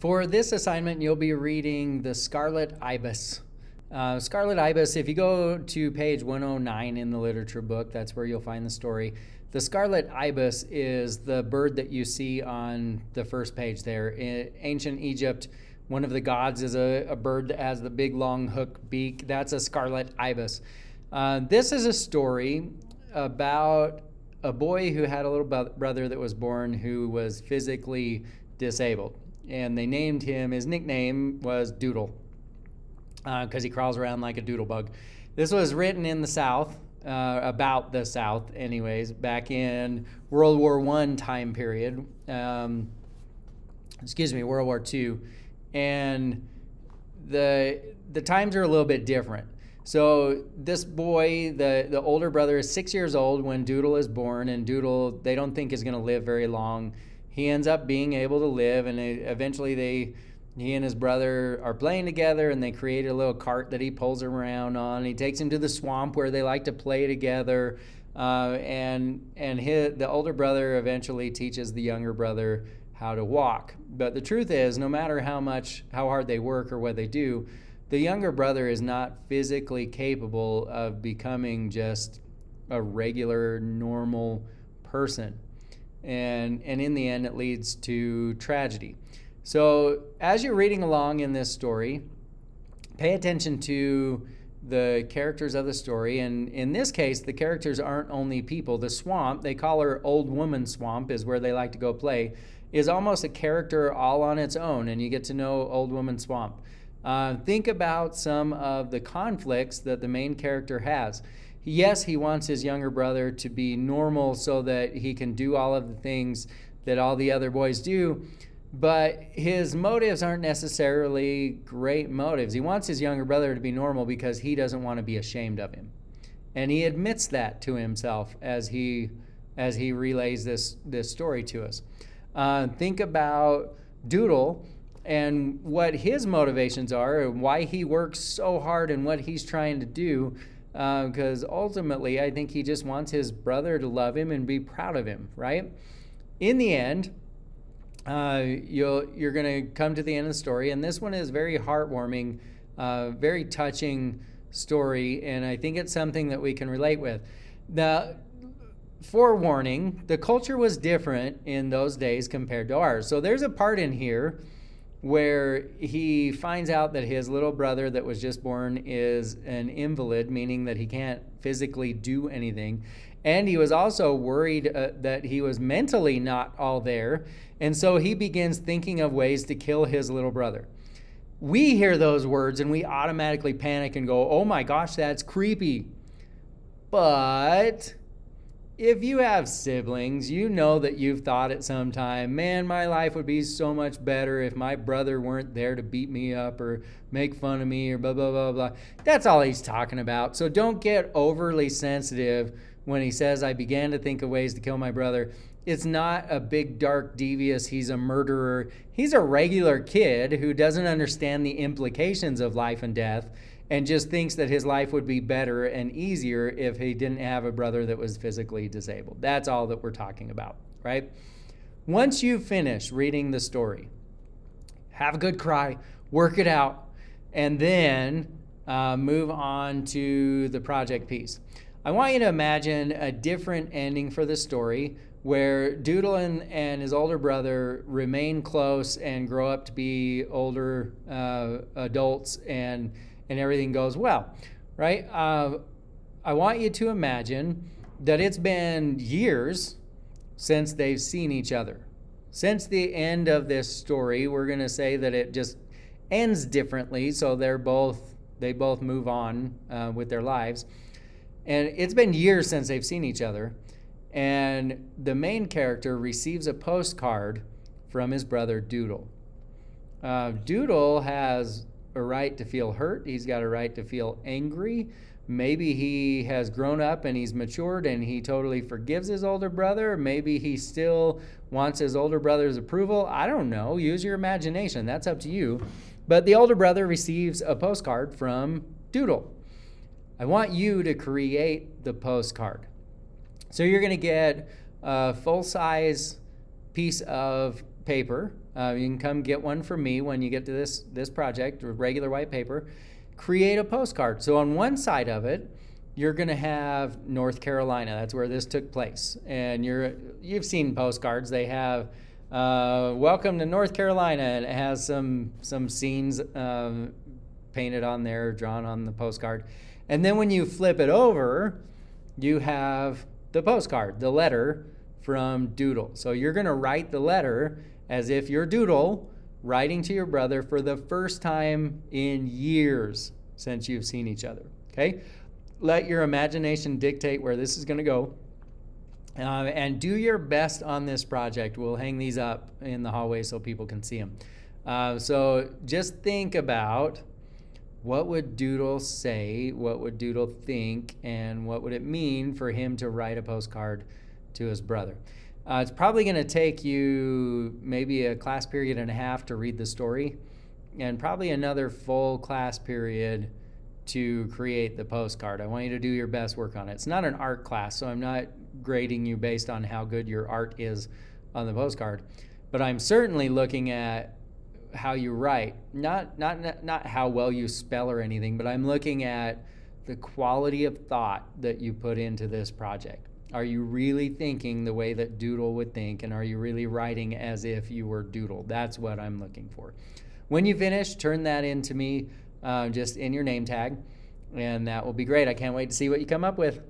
For this assignment, you'll be reading The Scarlet Ibis. Uh, Scarlet Ibis, if you go to page 109 in the literature book, that's where you'll find the story. The Scarlet Ibis is the bird that you see on the first page there. In ancient Egypt, one of the gods is a, a bird that has the big long hook beak. That's a Scarlet Ibis. Uh, this is a story about a boy who had a little brother that was born who was physically disabled. And they named him, his nickname was Doodle because uh, he crawls around like a doodle bug. This was written in the South, uh, about the South, anyways, back in World War One time period. Um, excuse me, World War Two, and the the times are a little bit different. So this boy, the the older brother, is six years old when Doodle is born, and Doodle they don't think is going to live very long. He ends up being able to live, and they, eventually they he and his brother are playing together and they create a little cart that he pulls around on. He takes him to the swamp where they like to play together. Uh, and and his, the older brother eventually teaches the younger brother how to walk. But the truth is, no matter how much, how hard they work or what they do, the younger brother is not physically capable of becoming just a regular, normal person. And, and in the end, it leads to tragedy. So, as you're reading along in this story, pay attention to the characters of the story. And in this case, the characters aren't only people. The swamp, they call her Old Woman Swamp, is where they like to go play, is almost a character all on its own. And you get to know Old Woman Swamp. Uh, think about some of the conflicts that the main character has. Yes, he wants his younger brother to be normal so that he can do all of the things that all the other boys do but his motives aren't necessarily great motives. He wants his younger brother to be normal because he doesn't want to be ashamed of him. And he admits that to himself as he as he relays this this story to us. Uh, think about Doodle and what his motivations are and why he works so hard and what he's trying to do. Because uh, ultimately, I think he just wants his brother to love him and be proud of him, right? In the end, uh, you'll you're going to come to the end of the story, and this one is very heartwarming, uh, very touching story, and I think it's something that we can relate with. The forewarning: the culture was different in those days compared to ours. So there's a part in here where he finds out that his little brother that was just born is an invalid, meaning that he can't physically do anything. And he was also worried uh, that he was mentally not all there. And so he begins thinking of ways to kill his little brother. We hear those words and we automatically panic and go, oh my gosh, that's creepy. But if you have siblings, you know that you've thought at some time, man, my life would be so much better if my brother weren't there to beat me up or make fun of me or blah, blah, blah, blah. That's all he's talking about. So don't get overly sensitive when he says, I began to think of ways to kill my brother it's not a big, dark, devious, he's a murderer. He's a regular kid who doesn't understand the implications of life and death and just thinks that his life would be better and easier if he didn't have a brother that was physically disabled. That's all that we're talking about, right? Once you finish reading the story, have a good cry, work it out, and then uh, move on to the project piece. I want you to imagine a different ending for the story where Doodle and, his older brother remain close and grow up to be older uh, adults and, and everything goes well, right? Uh, I want you to imagine that it's been years since they've seen each other. Since the end of this story, we're going to say that it just ends differently, so they're both they both move on uh, with their lives. And it's been years since they've seen each other and the main character receives a postcard from his brother Doodle. Uh, Doodle has a right to feel hurt. He's got a right to feel angry. Maybe he has grown up and he's matured and he totally forgives his older brother. Maybe he still wants his older brother's approval. I don't know. Use your imagination. That's up to you. But the older brother receives a postcard from Doodle. I want you to create the postcard. So you're going to get a full size piece of paper. Uh, you can come get one from me when you get to this this project, regular white paper. Create a postcard. So on one side of it, you're going to have North Carolina. That's where this took place, and you're you've seen postcards. They have uh, "Welcome to North Carolina," and it has some some scenes um, painted on there, drawn on the postcard. And then when you flip it over, you have the postcard, the letter from Doodle. So you're going to write the letter as if you're Doodle writing to your brother for the first time in years since you've seen each other. Okay? Let your imagination dictate where this is going to go. Uh, and do your best on this project. We'll hang these up in the hallway so people can see them. Uh, so just think about what would Doodle say, what would Doodle think, and what would it mean for him to write a postcard to his brother. Uh, it's probably going to take you maybe a class period and a half to read the story, and probably another full class period to create the postcard. I want you to do your best work on it. It's not an art class, so I'm not grading you based on how good your art is on the postcard, but I'm certainly looking at how you write, not not not how well you spell or anything, but I'm looking at the quality of thought that you put into this project. Are you really thinking the way that Doodle would think, and are you really writing as if you were Doodle? That's what I'm looking for. When you finish, turn that in to me uh, just in your name tag, and that will be great. I can't wait to see what you come up with.